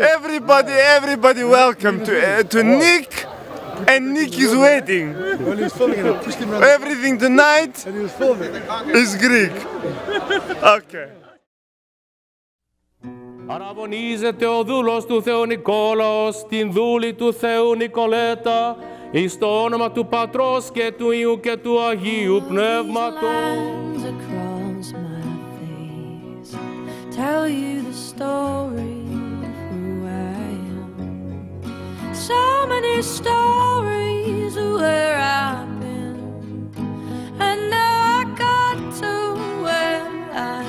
Everybody, everybody, welcome to uh, to Nick and Nick is waiting. When he was filming it, I pushed him around Everything tonight and he was filming. is Greek. Okay. Αραβωνίζεται ο δούλος του Θεού Νικόλαος, την δούλη του Θεού Νικολέτα, εις το όνομα του Πατρός και του Υιού και του Αγίου Πνεύματος. Many stories where I've been, and now I got to where I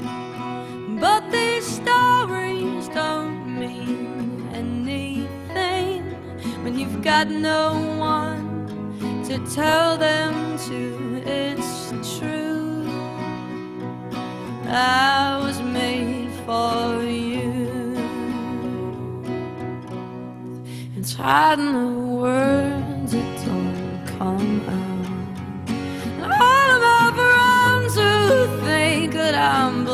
am. But these stories don't mean anything when you've got no one to tell them to. It's true. I It's hiding the words that don't come out. All of my friends who think that I'm